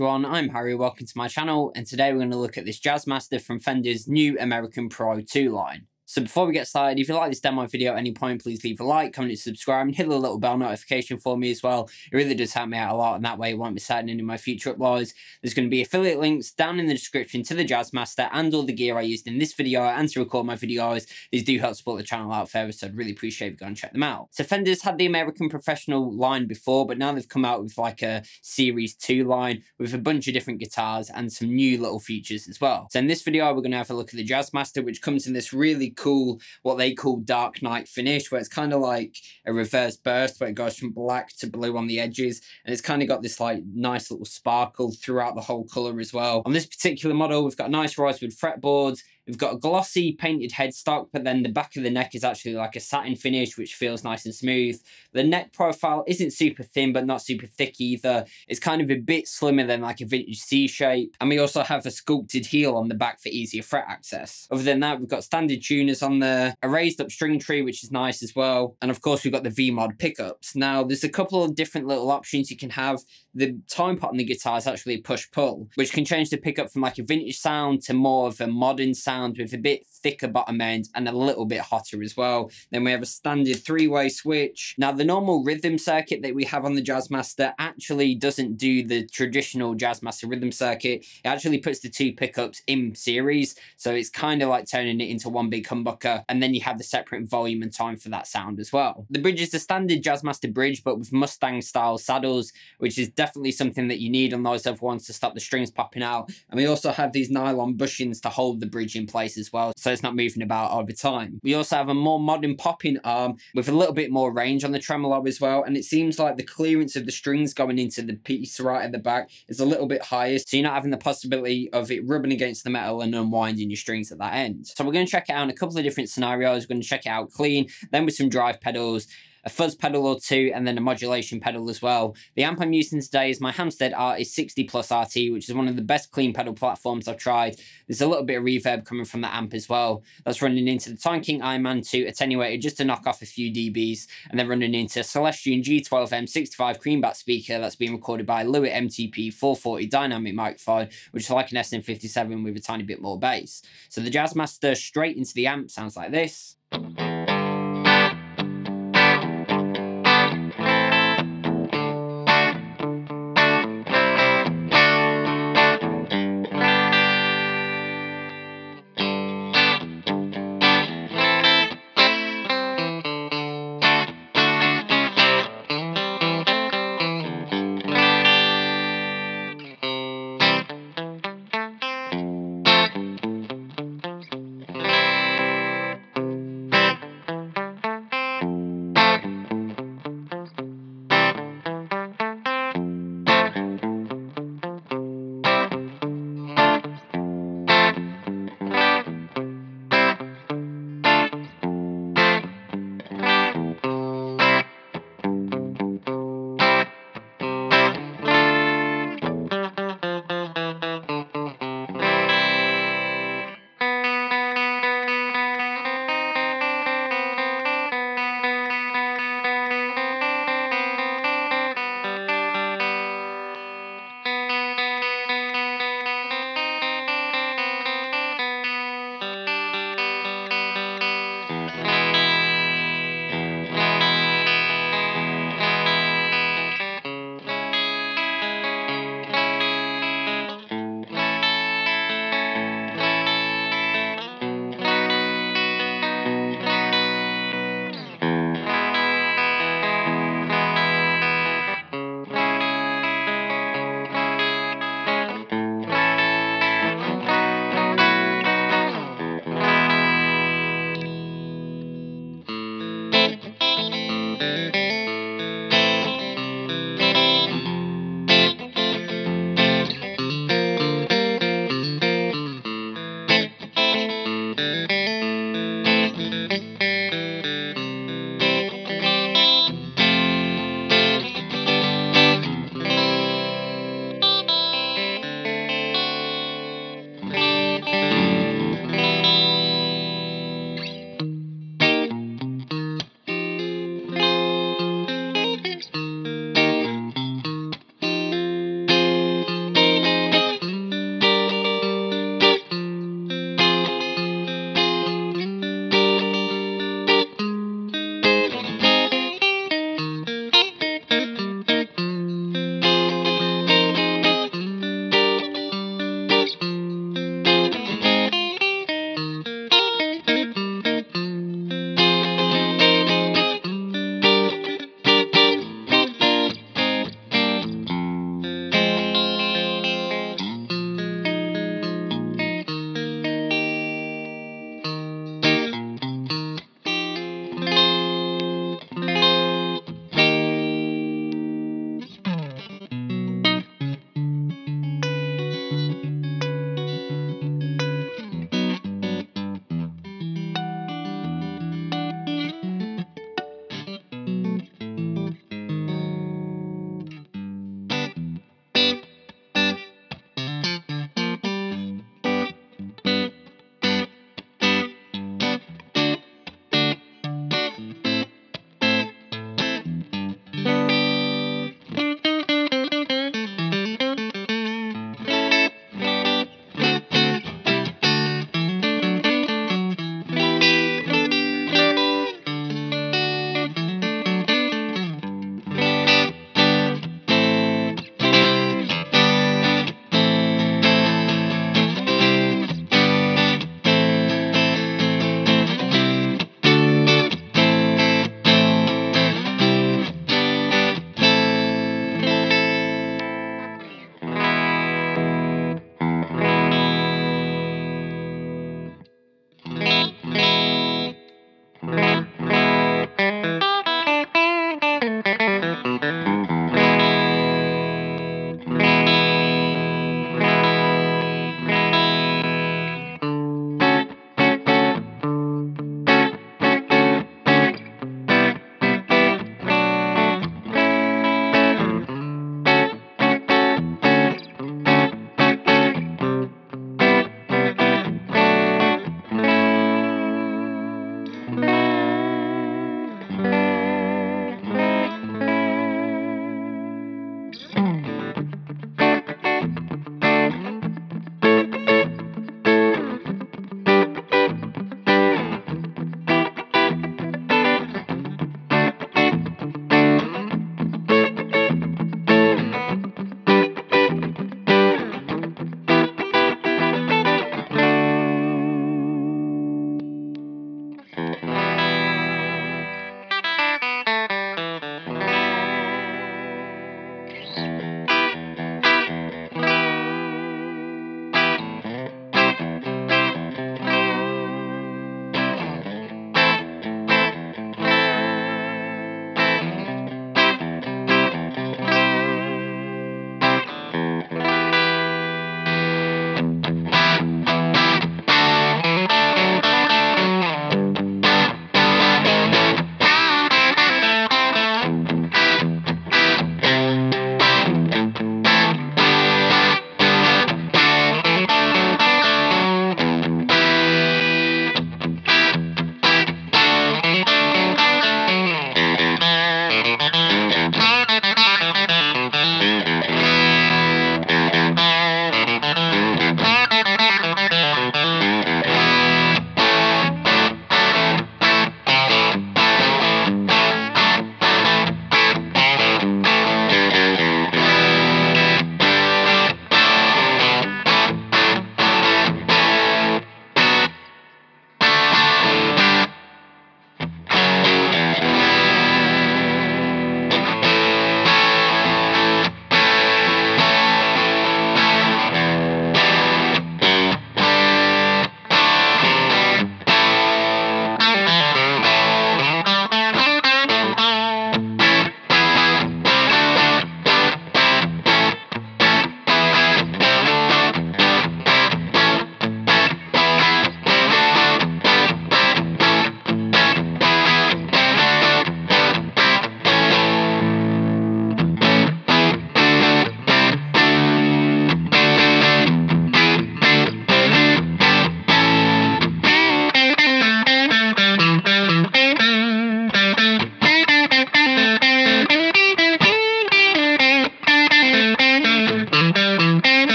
everyone, I'm Harry, welcome to my channel, and today we're going to look at this Jazzmaster from Fender's new American Pro 2 line. So before we get started, if you like this demo video at any point, please leave a like, comment, and subscribe, and hit the little bell notification for me as well. It really does help me out a lot, and that way you won't miss out on any of my future uploads. There's going to be affiliate links down in the description to the Jazzmaster and all the gear I used in this video and to record my videos. These do help support the channel out further, so I'd really appreciate you go and check them out. So Fender's had the American Professional line before, but now they've come out with like a Series 2 line with a bunch of different guitars and some new little features as well. So in this video, we're going to have a look at the Jazzmaster, which comes in this really cool, what they call dark night finish, where it's kind of like a reverse burst, where it goes from black to blue on the edges. And it's kind of got this like nice little sparkle throughout the whole color as well. On this particular model, we've got nice rosewood fretboards, We've got a glossy painted headstock, but then the back of the neck is actually like a satin finish, which feels nice and smooth. The neck profile isn't super thin, but not super thick either. It's kind of a bit slimmer than like a vintage C shape. And we also have a sculpted heel on the back for easier fret access. Other than that, we've got standard tuners on there, a raised up string tree, which is nice as well. And of course, we've got the V-Mod pickups. Now, there's a couple of different little options you can have. The tone pot on the guitar is actually a push-pull, which can change the pickup from like a vintage sound to more of a modern sound with a bit thicker bottom end and a little bit hotter as well. Then we have a standard three-way switch. Now the normal rhythm circuit that we have on the Jazzmaster actually doesn't do the traditional Jazzmaster rhythm circuit. It actually puts the two pickups in series. So it's kind of like turning it into one big humbucker and then you have the separate volume and tone for that sound as well. The bridge is the standard Jazzmaster bridge but with Mustang style saddles which is definitely something that you need on those other ones to stop the strings popping out. And we also have these nylon bushings to hold the bridge in place as well, so it's not moving about over time. We also have a more modern pop-in arm with a little bit more range on the tremolo as well, and it seems like the clearance of the strings going into the piece right at the back is a little bit higher, so you're not having the possibility of it rubbing against the metal and unwinding your strings at that end. So we're going to check it out in a couple of different scenarios. We're going to check it out clean, then with some drive pedals, a fuzz pedal or two, and then a modulation pedal as well. The amp I'm using today is my Hamstead Artist 60 Plus RT, which is one of the best clean pedal platforms I've tried. There's a little bit of reverb coming from the amp as well. That's running into the Tone King Ironman 2 attenuator just to knock off a few dBs, and then running into Celestion G12M65 Creamback speaker that's being recorded by a Lewitt MTP 440 dynamic microphone, which is like an SM57 with a tiny bit more bass. So the Jazzmaster straight into the amp sounds like this.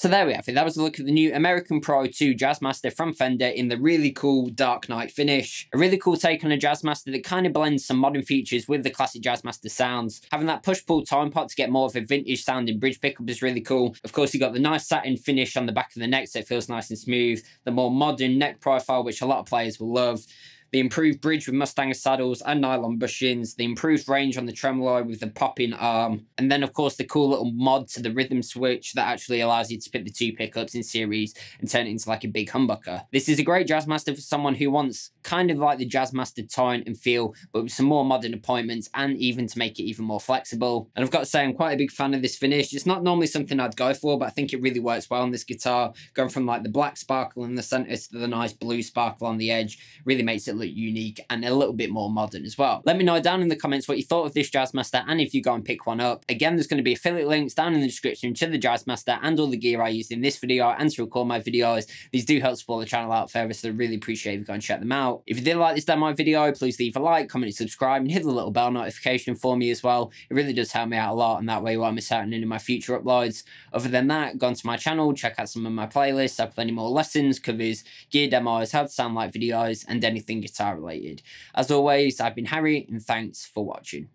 So there we have it. That was a look at the new American Pro 2 Jazzmaster from Fender in the really cool Dark Night finish. A really cool take on a Jazzmaster that kind of blends some modern features with the classic Jazzmaster sounds. Having that push-pull tone pot to get more of a vintage sounding bridge pickup is really cool. Of course, you got the nice satin finish on the back of the neck so it feels nice and smooth. The more modern neck profile, which a lot of players will love the improved bridge with Mustang saddles and nylon bushings, the improved range on the tremolo with the pop-in arm, and then of course the cool little mod to the rhythm switch that actually allows you to pick the two pickups in series and turn it into like a big humbucker. This is a great Jazzmaster for someone who wants kind of like the Jazzmaster tone and feel, but with some more modern appointments and even to make it even more flexible. And I've got to say, I'm quite a big fan of this finish. It's not normally something I'd go for, but I think it really works well on this guitar. Going from like the black sparkle in the center to the nice blue sparkle on the edge really makes it look unique and a little bit more modern as well. Let me know down in the comments what you thought of this Jazzmaster and if you go and pick one up. Again, there's going to be affiliate links down in the description to the Jazzmaster and all the gear I used in this video and to record my videos. These do help support the channel out further, so I really appreciate if you go and check them out. If you did like this demo video, please leave a like, comment, subscribe, and hit the little bell notification for me as well. It really does help me out a lot, and that way you won't miss out on any of my future uploads. Other than that, go onto my channel, check out some of my playlists. I have plenty more lessons, covers, gear demos, how to sound like videos, and anything guitar related. As always, I've been Harry, and thanks for watching.